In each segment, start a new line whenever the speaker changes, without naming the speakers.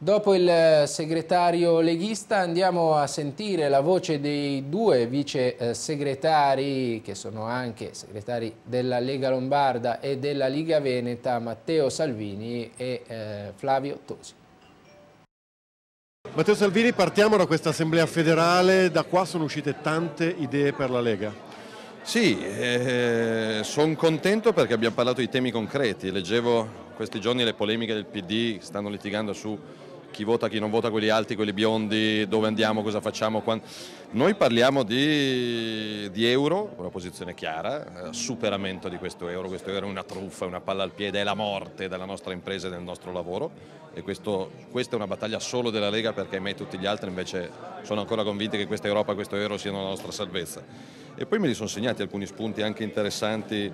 Dopo il segretario leghista andiamo a sentire la voce dei due vice segretari che sono anche segretari della Lega Lombarda e della Liga Veneta, Matteo Salvini e eh, Flavio Tosi.
Matteo Salvini, partiamo da questa assemblea federale, da qua sono uscite tante idee per la Lega.
Sì, eh, sono contento perché abbiamo parlato di temi concreti, leggevo questi giorni le polemiche del PD, stanno litigando su chi vota, chi non vota, quelli alti, quelli biondi, dove andiamo, cosa facciamo. Quando... Noi parliamo di, di, euro, una posizione chiara, eh, superamento di questo euro, questo euro è una truffa, è una palla al piede, è la morte della nostra impresa e del nostro lavoro. E questo, questa è una battaglia solo della Lega perché me e tutti gli altri invece sono ancora convinti che questa Europa e questo euro siano la nostra salvezza. E poi me li sono segnati alcuni spunti anche interessanti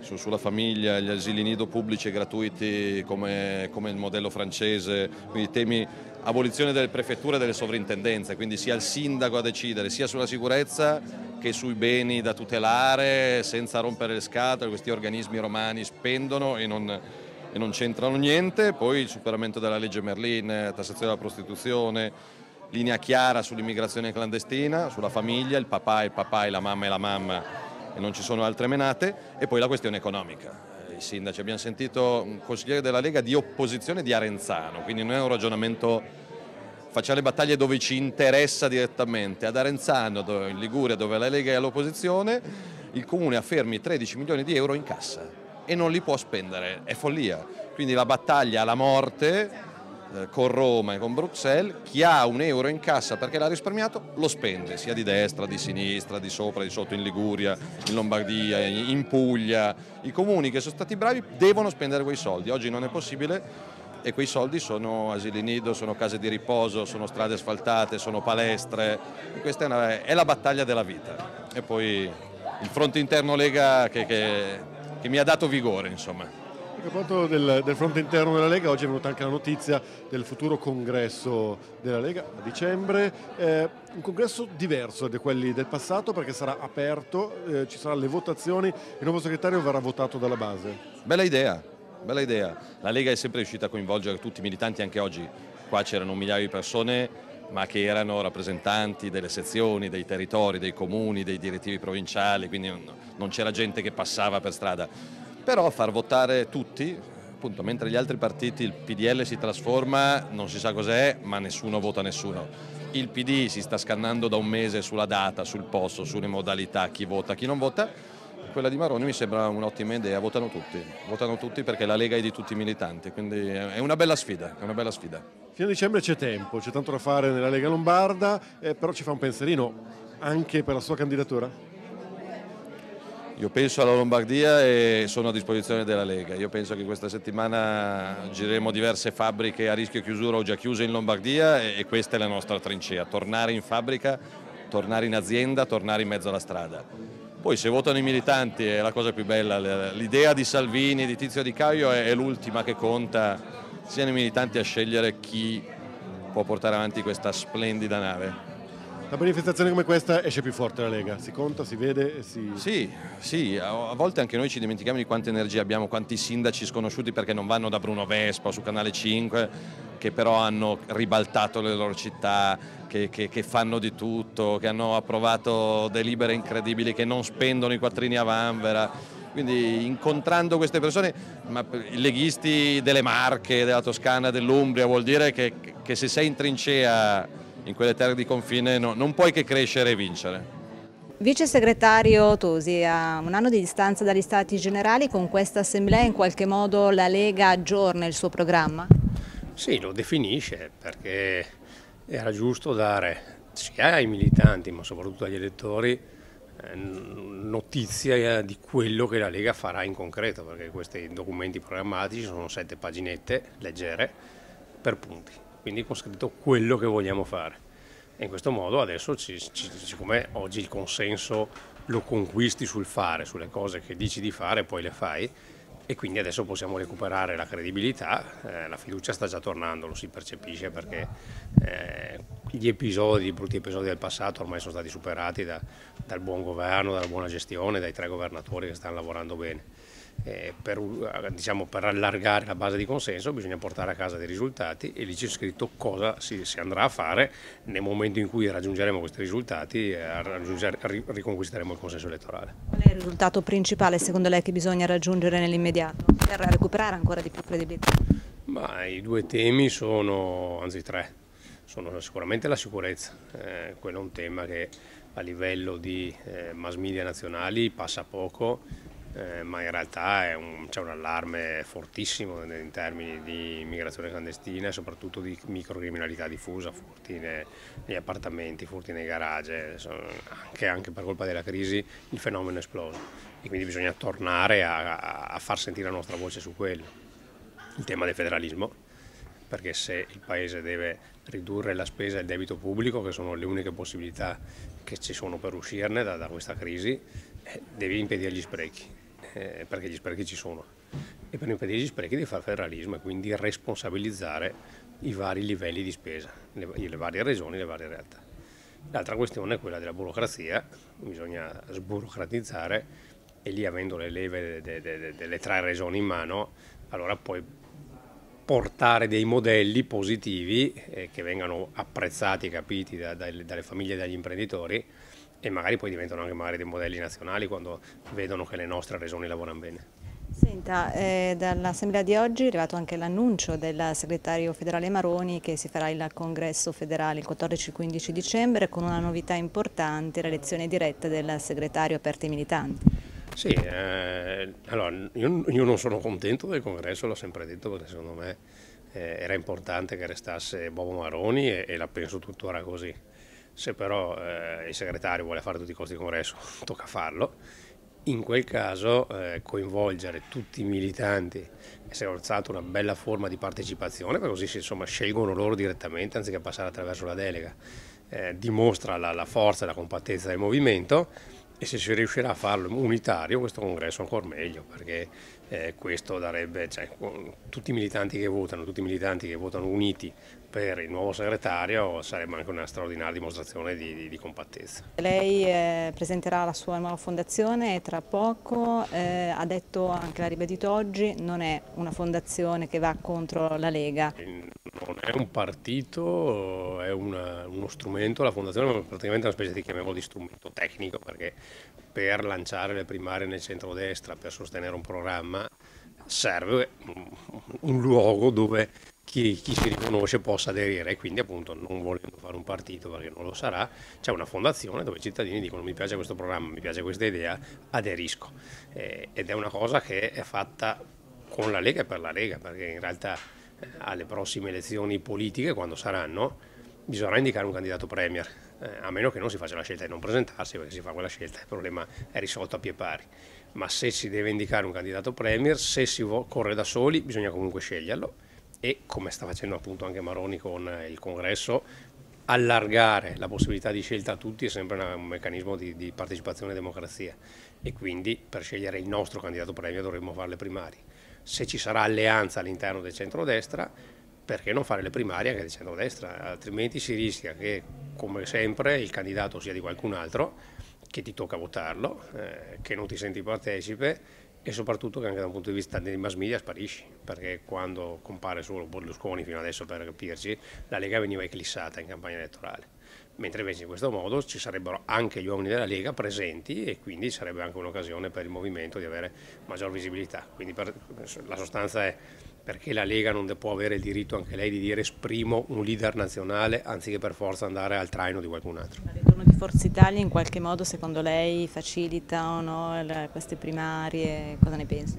su, sulla famiglia, gli asili nido pubblici e gratuiti come, come il modello francese, quindi temi abolizione delle prefetture e delle sovrintendenze, quindi sia il sindaco a decidere sia sulla sicurezza che sui beni da tutelare senza rompere le scatole, questi organismi romani spendono e non, e non c'entrano niente, poi il superamento della legge Merlin, tassazione della prostituzione, linea chiara sull'immigrazione clandestina, sulla famiglia, il papà è il papà e la mamma è la mamma e non ci sono altre menate e poi la questione economica. I sindaci, abbiamo sentito un consigliere della Lega di opposizione di Arenzano, quindi non è un ragionamento, facciamo le battaglie dove ci interessa direttamente. Ad Arenzano, in Liguria, dove la Lega è all'opposizione, il comune ha fermi 13 milioni di euro in cassa e non li può spendere, è follia. Quindi la battaglia alla morte con Roma e con Bruxelles, chi ha un euro in cassa perché l'ha risparmiato lo spende, sia di destra, di sinistra, di sopra, di sotto, in Liguria, in Lombardia, in Puglia. I comuni che sono stati bravi devono spendere quei soldi, oggi non è possibile e quei soldi sono asili nido, sono case di riposo, sono strade asfaltate, sono palestre, questa è, una, è, la battaglia della vita. E poi il fronte interno Lega che, che, che mi ha dato vigore, insomma.
Proposito del, del, fronte interno della Lega, oggi è venuta anche la notizia del futuro congresso della Lega a dicembre, eh, un congresso diverso da quelli del passato perché sarà aperto, eh, ci saranno le votazioni, il nuovo segretario verrà votato dalla base.
Bella idea, bella idea. La Lega è sempre riuscita a coinvolgere tutti i militanti, anche oggi qua c'erano un migliaio di persone ma che erano rappresentanti delle sezioni, dei territori, dei comuni, dei direttivi provinciali, quindi non c'era gente che passava per strada però far votare tutti, appunto, mentre gli altri partiti il PDL si trasforma, non si sa cos'è, ma nessuno vota nessuno. Il PD si sta scannando da un mese sulla data, sul posto, sulle modalità, chi vota, chi non vota. Quella di Maroni mi sembra un'ottima idea, votano tutti, votano tutti perché la Lega è di tutti i militanti, quindi è una bella sfida, è una bella sfida.
Fino a dicembre c'è tempo, c'è tanto da fare nella Lega Lombarda, eh, però ci fa un pensierino anche per la sua candidatura?
Io penso alla Lombardia e sono a disposizione della Lega. Io penso che questa settimana gireremo diverse fabbriche a rischio chiusura o già chiuse in Lombardia e questa è la nostra trincea, tornare in fabbrica, tornare in azienda, tornare in mezzo alla strada. Poi se votano i militanti è la cosa più bella, l'idea di Salvini, di Tizio Di Caio è l'ultima che conta, siano i militanti a scegliere chi può portare avanti questa splendida nave.
Una manifestazione come questa esce più forte la Lega, si conta, si vede si...
Sì, sì, a volte anche noi ci dimentichiamo di quanta energia abbiamo, quanti sindaci sconosciuti perché non vanno da Bruno Vespa su Canale 5, che però hanno ribaltato le loro città, che, che, che fanno di tutto, che hanno approvato delibere incredibili, che non spendono i quattrini a vanvera. Quindi incontrando queste persone, ma i leghisti delle Marche, della Toscana, dell'Umbria, vuol dire che, che se sei in trincea in quelle terre di confine no, non puoi che crescere e vincere.
Vice segretario Tosi, a un anno di distanza dagli Stati Generali, con questa assemblea in qualche modo la Lega aggiorna il suo programma?
Sì, lo definisce perché era giusto dare sia ai militanti ma soprattutto agli elettori eh, notizia di quello che la Lega farà in concreto perché questi documenti programmatici sono sette paginette leggere per punti quindi con scritto quello che vogliamo fare. E in questo modo adesso, ci, ci, siccome oggi il consenso lo conquisti sul fare, sulle cose che dici di fare, poi le fai, e quindi adesso possiamo recuperare la credibilità, eh, la fiducia sta già tornando, lo si percepisce perché eh, gli episodi, i brutti episodi del passato ormai sono stati superati da, dal buon governo, dalla buona gestione, dai tre governatori che stanno lavorando bene eh, per, diciamo, per, allargare la base di consenso bisogna portare a casa dei risultati e lì c'è scritto cosa si, si, andrà a fare nel momento in cui raggiungeremo questi risultati e riconquisteremo il consenso elettorale.
Qual è il risultato principale secondo lei che bisogna raggiungere nell'immediato per recuperare ancora di più credibilità?
Ma I due temi sono, anzi tre, sono sicuramente la sicurezza, eh, quello è un tema che a livello di eh, mass media nazionali passa poco eh, ma in realtà c'è un allarme fortissimo in termini di immigrazione clandestina e soprattutto di microcriminalità diffusa, furti negli appartamenti, furti nei garage, anche, anche, per colpa della crisi il fenomeno è esploso. E quindi bisogna tornare a, a far sentire la nostra voce su quello. Il tema del federalismo, perché se il Paese deve ridurre la spesa e il debito pubblico, che sono le uniche possibilità che ci sono per uscirne da, da questa crisi, eh, devi impedire gli sprechi eh, perché gli sprechi ci sono. E per impedire gli sprechi devi fare federalismo e quindi responsabilizzare i vari livelli di spesa, le, le varie regioni, le varie realtà. L'altra questione è quella della burocrazia, bisogna sburocratizzare e lì avendo le leve de, de, de, delle tre regioni in mano, allora puoi portare dei modelli positivi eh, che vengano apprezzati capiti da, da, dalle famiglie e dagli imprenditori e magari poi diventano anche magari dei modelli nazionali quando vedono che le nostre regioni lavorano bene.
Senta, eh, dall'assemblea di oggi è arrivato anche l'annuncio del segretario federale Maroni che si farà il congresso federale il 14-15 dicembre con una novità importante, l'elezione diretta del segretario aperto ai militanti.
Sì, eh, allora io, io, non sono contento del congresso, l'ho sempre detto perché secondo me eh, era importante che restasse Bobo Maroni e, e la penso tuttora così. Se però eh, il segretario vuole fare tutti i costi di congresso, tocca farlo. In quel caso eh, coinvolgere tutti i militanti è stata una bella forma di partecipazione, perché così insomma, scelgono loro direttamente anziché passare attraverso la delega. Eh, dimostra la, la forza e la compattezza del movimento e se si riuscirà a farlo unitario questo congresso ancora meglio perché eh, questo darebbe, cioè, tutti i militanti che votano, tutti i militanti che votano uniti per il nuovo segretario sarebbe anche una straordinaria dimostrazione di, di, di compattezza.
Lei eh, presenterà la sua nuova fondazione tra poco, eh, ha detto anche l'ha ribadito oggi, non è una fondazione che va contro la Lega.
Non è un partito, è una, uno strumento, la fondazione è praticamente una specie di, di strumento tecnico perché per lanciare le primarie nel centrodestra, per sostenere un programma, serve un luogo dove chi, chi, si riconosce possa aderire e quindi appunto non volendo fare un partito perché non lo sarà, c'è una fondazione dove i cittadini dicono mi piace questo programma, mi piace questa idea, aderisco. Eh, ed è una cosa che è fatta con la Lega e per la Lega perché in realtà alle prossime elezioni politiche, quando saranno, bisognerà indicare un candidato premier, eh, a meno che non si faccia la scelta di non presentarsi perché si fa quella scelta il problema è risolto a pie pari. Ma se si deve indicare un candidato premier, se si corre da soli, bisogna comunque sceglierlo e come sta facendo appunto anche Maroni con eh, il congresso, allargare la possibilità di scelta a tutti è sempre un meccanismo di, di partecipazione e democrazia e quindi per scegliere il nostro candidato premio dovremmo fare le primarie. Se ci sarà alleanza all'interno del centrodestra, perché non fare le primarie anche del centrodestra? Altrimenti si rischia che, come sempre, il candidato sia di qualcun altro, che ti tocca votarlo, eh, che non ti senti partecipe e soprattutto che anche da un punto di vista dei mass media sparisci, perché quando compare solo Berlusconi fino adesso per capirci, la Lega veniva eclissata in campagna elettorale. Mentre invece in questo modo ci sarebbero anche gli uomini della Lega presenti e quindi sarebbe anche un'occasione per il movimento di avere maggior visibilità. Quindi per, la sostanza è perché la Lega non può avere il diritto anche lei di dire esprimo un leader nazionale anziché per forza andare al traino di qualcun altro.
Il ritorno di Forza Italia in qualche modo secondo lei facilita o no queste primarie? Cosa ne pensi?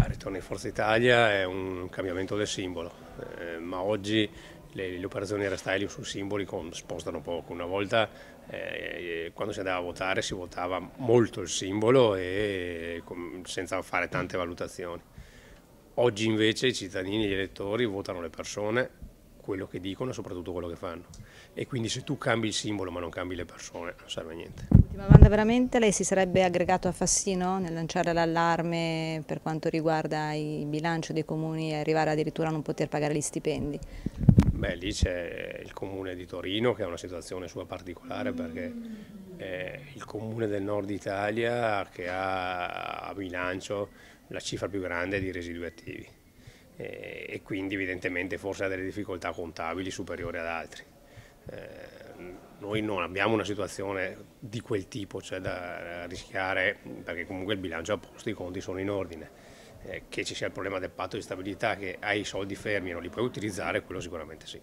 il ritorno di Forza Italia è un cambiamento del simbolo, eh, ma oggi le, le operazioni restyling sui simboli con, spostano poco. Una volta eh, quando si andava a votare si votava molto il simbolo e, con, senza fare tante valutazioni. Oggi invece i cittadini, gli elettori votano le persone, quello che dicono e soprattutto quello che fanno. E quindi se tu cambi il simbolo ma non cambi le persone non serve a niente.
Ultima domanda veramente, lei si sarebbe aggregato a Fassino nel lanciare l'allarme per quanto riguarda il bilancio dei comuni e arrivare addirittura a non poter pagare gli stipendi?
Beh, lì c'è il comune di Torino che ha una situazione sua particolare perché è il comune del nord Italia che ha a bilancio la cifra più grande di residui attivi eh, e quindi evidentemente forse ha delle difficoltà contabili superiori ad altri. Eh, noi non abbiamo una situazione di quel tipo, cioè da rischiare, perché comunque il bilancio è a posto, i conti sono in ordine. Eh, che ci sia il problema del patto di stabilità, che hai i soldi fermi e non li puoi utilizzare, quello sicuramente sì.